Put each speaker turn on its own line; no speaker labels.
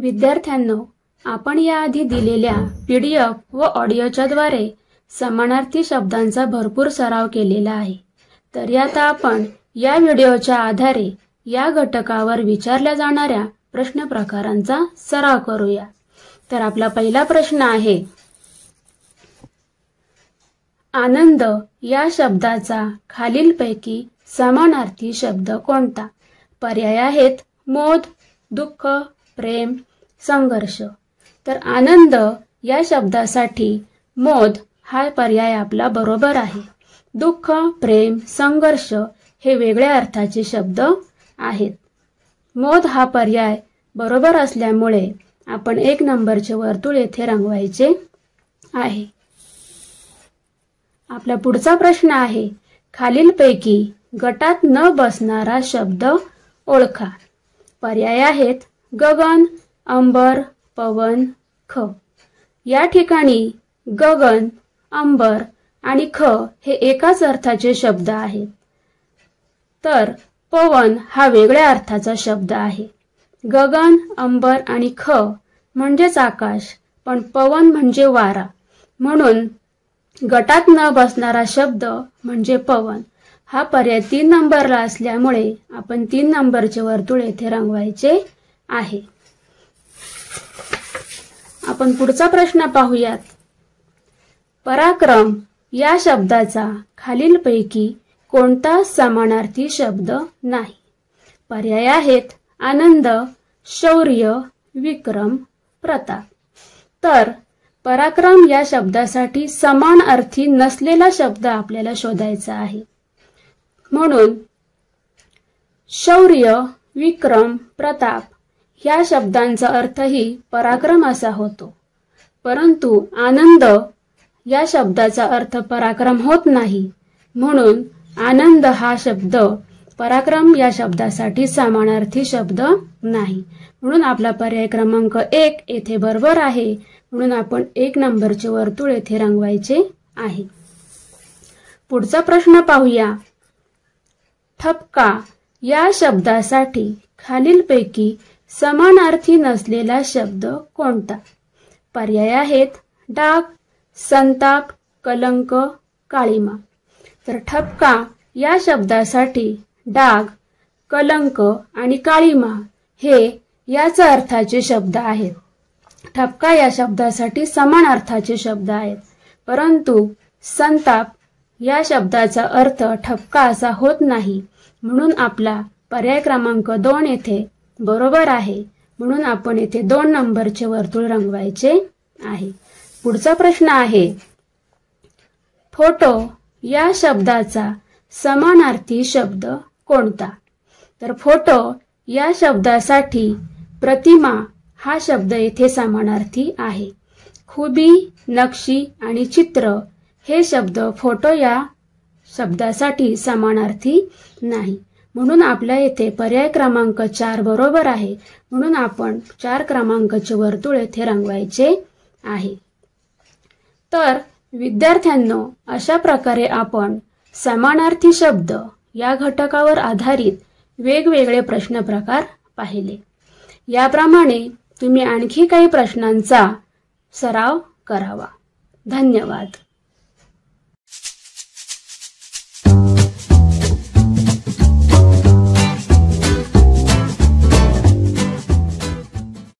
विद्यार्थ्यांनो आपण याआधी दिलेल्या पी डी एफ व ऑडिओच्या द्वारे समानार्थी शब्दांचा भरपूर सराव केलेला आहे. तर आता आपण या व्हिडिओच्या आधारे या घटकावर विचारल्या जाणाऱ्या प्रश्न प्रकारांचा सराव करूया. तर आपला पहिला प्रश्न आहे आनंद या शब्दाचा खालीलपैकी समानार्थी शब्द कोणता? पर्याय आहेत मोद दुःख प्रेम संघर्ष. तर आनंद या शब्दासाठी मोद हा पर्याय आपला बरोबर आहे. दुःख प्रेम संघर्ष हे वेगळ्या अर्थाचे शब्द आहेत. मोद हा पर्याय बरोबर असल्यामुळे आपण एक नंबरचे वर्तुळ येथे रंगवायचे आहे. आपला पुढचा प्रश्न आहे खालीलपैकी गटात न बसणारा शब्द ओळखा. पर्याय आहेत गगन अंबर पवन ख. या ठिकाणी गगन अंबर आणि ख हे एकाच अर्थाचे शब्द आहेत तर पवन हा वेगळ्या अर्थाचा शब्द आहे. गगन अंबर आणि ख म्हणजेच आकाश पण पवन म्हणजे वारा. म्हणून गटात न बसणारा शब्द म्हणजे पवन. हा पर्याय तीन नंबरला असल्यामुळे आपण तीन नंबरचे वर्तुळ येथे रंगवायचे आहे. आपण पुढचा प्रश्न पाहूयात. पराक्रम या शब्दाचा खालीलपैकी कोणता समानार्थी शब्द नाही. पर्याय आहेत आनंद शौर्य विक्रम प्रताप. तर पराक्रम या शब्दासाठी समान अर्थी नसलेला शब्द आपल्याला शोधायचा आहे. म्हणून शौर्य विक्रम प्रताप या शब्दांचा अर्थही पराक्रम असा होतो. परंतु आनंद या शब्दाचा अर्थ पराक्रम होत नाही. म्हणून आनंद हा शब्द पराक्रम या शब्दासाठी समानार्थी शब्द नाही. म्हणून आपला पर्याय क्रमांक एक येथे बरोबर आहे. म्हणून आपण एक नंबरचे वर्तुळ येथे रंगवायचे आहे. पुढचा प्रश्न पाहूया. ठपका या शब्दासाठी खालीलपैकी समानार्थी नसलेला शब्द कोणता? पर्याय आहेत डाग संताप कलंक काळीमा. तर ठपका या शब्दासाठी डाग कलंक आणि काळीमा हे याच अर्थाचे शब्द आहेत. ठपका या शब्दासाठी समान अर्थाचे शब्द आहेत. परंतु संताप या शब्दाचा अर्थ ठपका असा होत नाही. म्हणून आपला पर्याय क्रमांक दोन येथे बरोबर आहे. म्हणून आपण येथे दोन नंबरचे वर्तुळ रंगवायचे आहे. पुढचा प्रश्न आहे फोटो या शब्दाचा समानार्थी शब्द कोणता? तर फोटो या शब्दासाठी प्रतिमा हा शब्द येथे समानार्थी आहे. खुबी नक्षी आणि चित्र हे शब्द फोटो या शब्दासाठी समानार्थी नाही. म्हणून आपल्या येथे पर्याय क्रमांक चार बरोबर आहे. म्हणून आपण चार क्रमांकाचे वर्तुळ येथे रंगवायचे आहे. तर विद्यार्थ्यांनो अशा प्रकारे आपण समानार्थी शब्द या घटकावर आधारित वेगवेगळे प्रश्न प्रकार पाहिले. याप्रमाणे तुम्ही आणखी काही प्रश्नांचा सराव करावा. धन्यवाद.